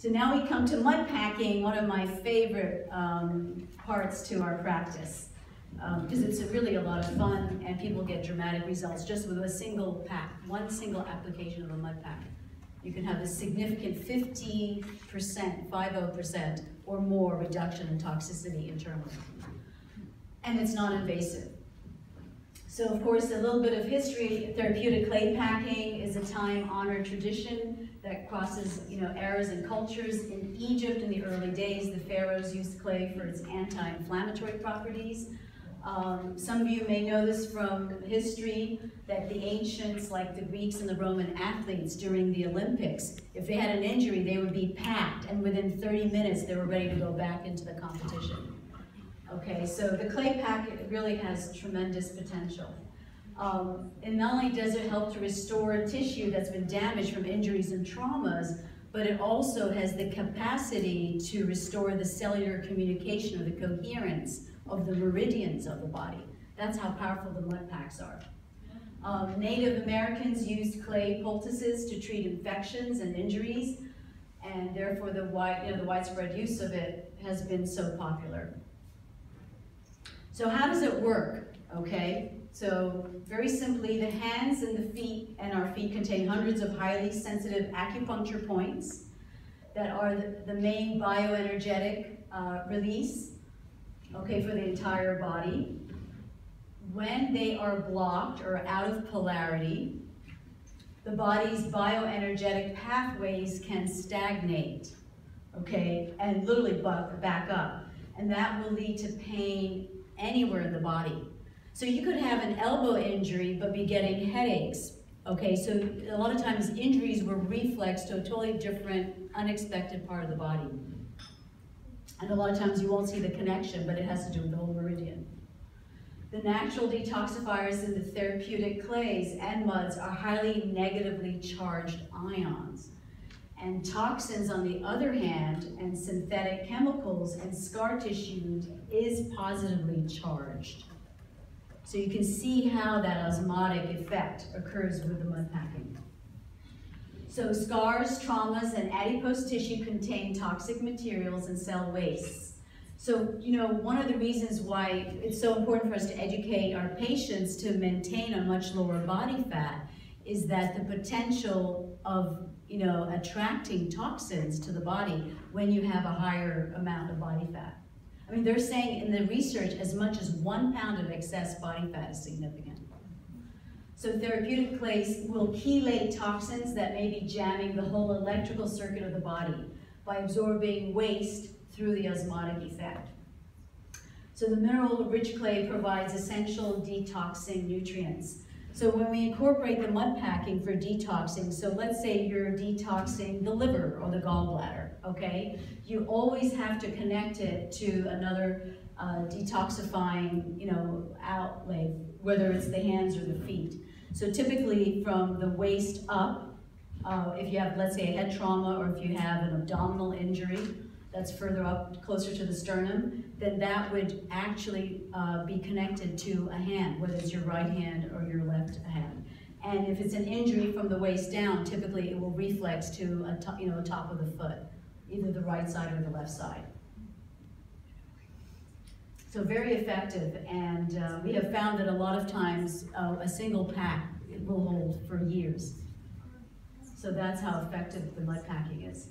So now we come to mud packing, one of my favorite um, parts to our practice. Because um, it's really a lot of fun and people get dramatic results just with a single pack, one single application of a mud pack. You can have a significant 50%, 50% or more reduction in toxicity internally. And it's non-invasive. So of course, a little bit of history, therapeutic clay packing is a time-honored tradition that crosses you know, eras and cultures. In Egypt in the early days, the pharaohs used clay for its anti-inflammatory properties. Um, some of you may know this from history, that the ancients, like the Greeks and the Roman athletes during the Olympics, if they had an injury, they would be packed, and within 30 minutes, they were ready to go back into the competition. Okay, so the clay packet really has tremendous potential. Um, and not only does it help to restore tissue that's been damaged from injuries and traumas, but it also has the capacity to restore the cellular communication or the coherence of the meridians of the body. That's how powerful the mud packs are. Um, Native Americans used clay poultices to treat infections and injuries, and therefore the, wide, you know, the widespread use of it has been so popular. So how does it work, okay? So very simply, the hands and the feet and our feet contain hundreds of highly sensitive acupuncture points that are the, the main bioenergetic uh, release, okay, for the entire body. When they are blocked or out of polarity, the body's bioenergetic pathways can stagnate, okay, and literally back up. And that will lead to pain anywhere in the body. So you could have an elbow injury but be getting headaches. Okay, so a lot of times injuries were reflex to a totally different, unexpected part of the body. And a lot of times you won't see the connection, but it has to do with the whole meridian. The natural detoxifiers in the therapeutic clays and muds are highly negatively charged ions. And toxins, on the other hand, and synthetic chemicals and scar tissues is positively charged. So you can see how that osmotic effect occurs with the mud packing. So scars, traumas, and adipose tissue contain toxic materials and cell wastes. So, you know, one of the reasons why it's so important for us to educate our patients to maintain a much lower body fat is that the potential of you know, attracting toxins to the body when you have a higher amount of body fat. I mean, they're saying in the research as much as one pound of excess body fat is significant. So therapeutic clays will chelate toxins that may be jamming the whole electrical circuit of the body by absorbing waste through the osmotic effect. So the mineral-rich clay provides essential detoxing nutrients so when we incorporate the mud packing for detoxing, so let's say you're detoxing the liver or the gallbladder, okay? You always have to connect it to another uh, detoxifying, you know, outlay, whether it's the hands or the feet. So typically from the waist up, uh, if you have, let's say, a head trauma or if you have an abdominal injury, that's further up, closer to the sternum, then that would actually uh, be connected to a hand, whether it's your right hand or your left hand. And if it's an injury from the waist down, typically it will reflex to a top, you know, top of the foot, either the right side or the left side. So very effective, and uh, we have found that a lot of times uh, a single pack will hold for years. So that's how effective the mud packing is.